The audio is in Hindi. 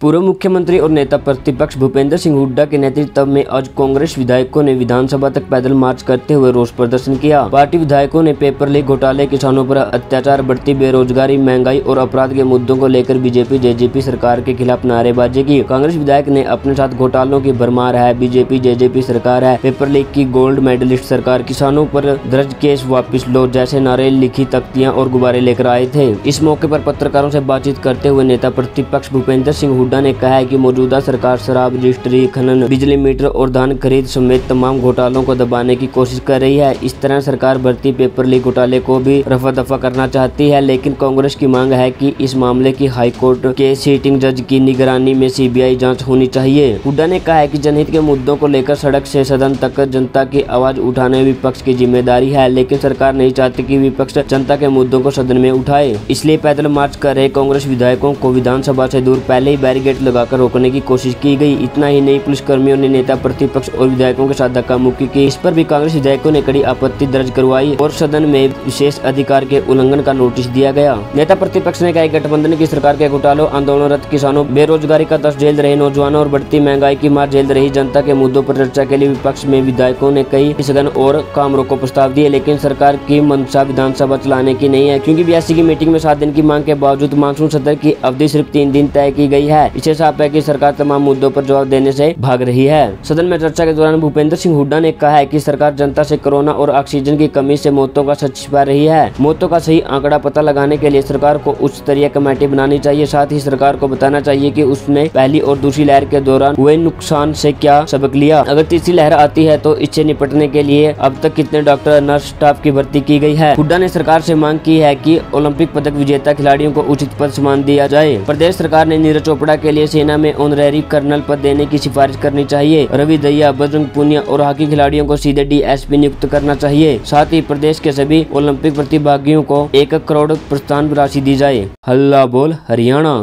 पूर्व मुख्यमंत्री और नेता प्रतिपक्ष भूपेंद्र सिंह हुड्डा के नेतृत्व में आज कांग्रेस विधायकों ने विधानसभा तक पैदल मार्च करते हुए रोष प्रदर्शन किया। पार्टी विधायकों ने पेपर लीक घोटाले, किसानों पर अत्याचार, बढ़ती बेरोजगारी, महँगाई और अपराध के मुद्दों को लेकर बीजेपी, जेजेपी सरकार के खिलाफ नारेबाजी की। कांग्रेस विधायक ने अपने साथ घोटालों की भरमार है। बीजेपी, जेजेपी सरकार है। पेपर लीक की गोल्ड मेडलिस्ट सरकार किसानों पर दर्ज केस वापिस लो, जैसे नारे लिखी तख्तियाँ और गुब्बारे लेकर आए थे। इस मौके पर पत्रकारों से बातचीत करते हुए नेता प्रतिपक्ष भूपेंद्र सिंह हुड्डा ने कहा है कि मौजूदा सरकार शराब रजिस्ट्री खनन, बिजली मीटर और धान खरीद समेत तमाम घोटालों को दबाने की कोशिश कर रही है। इस तरह सरकार भर्ती पेपर लीक घोटाले को भी रफा दफ़ा करना चाहती है, लेकिन कांग्रेस की मांग है कि इस मामले की हाईकोर्ट के सीटिंग जज की निगरानी में सीबीआई जाँच होनी चाहिए। हुड्डा ने कहा है कि जनहित के मुद्दों को लेकर सड़क से सदन तक जनता की आवाज़ उठाने विपक्ष की ज़िम्मेदारी है, लेकिन सरकार नहीं चाहती कि विपक्ष जनता के मुद्दों को सदन में उठाए। इसलिए पैदल मार्च कर रहे कांग्रेस विधायकों को विधानसभा से दूर पहले ही बैरिकेड लगाकर रोकने की कोशिश की गई। इतना ही नहीं, पुलिस कर्मियों ने नेता, प्रतिपक्ष और विधायकों के साथ धक्का मुक्की की। इस पर भी कांग्रेस विधायकों ने कड़ी आपत्ति दर्ज करवाई और सदन में विशेष अधिकार के उल्लंघन का नोटिस दिया गया। नेता, प्रतिपक्ष ने कहा गठबंधन की सरकार के घोटालों, आंदोलनरत किसानों, बेरोजगारी का दस झेल रहे नौजवानों और बढ़ती महँगाई की मार झेल रही जनता के मुद्दों पर चर्चा के लिए विपक्ष में विधायकों ने कई सघन और काम रोको प्रस्ताव दिए, लेकिन सरकार की मंशा विधानसभा चलाने की नहीं है। क्योंकि बीएससी की मीटिंग में सात दिन की मांग के बावजूद मानसून सत्र की अवधि सिर्फ़ तीन दिन तय की गई है। इसे साफ़ है की सरकार तमाम मुद्दों पर जवाब देने से भाग रही है। सदन में चर्चा के दौरान भूपेंद्र सिंह हुड्डा ने कहा है कि सरकार जनता से कोरोना और ऑक्सीजन की कमी से मौतों का सच छिपा रही है। मौतों का सही आंकड़ा पता लगाने के लिए सरकार को उच्च स्तरीय कमेटी बनानी चाहिए। साथ ही सरकार को बताना चाहिए कि उसने पहली और दूसरी लहर के दौरान हुए नुकसान से क्या सबक लिया। अगर तीसरी लहर आती है तो इससे निपटने के लिए अब तक कितने डॉक्टर, नर्स, स्टाफ की भर्ती की गई है? हुड्डा ने सरकार से मांग की है कि ओलंपिक पदक विजेता खिलाड़ियों को उचित पद सम्मान दिया जाए। प्रदेश सरकार ने नीरज चोपड़ा के लिए सेना में ऑनरेरी कर्नल पद देने की सिफारिश करनी चाहिए। रवि दया बजरंग पुनिया और हॉकी खिलाड़ियों को सीधे डीएसपी नियुक्त करना चाहिए। साथ ही प्रदेश के सभी ओलंपिक प्रतिभागियों को एक करोड़ प्रस्थान राशि दी जाए। हल्ला बोल, हरियाणा।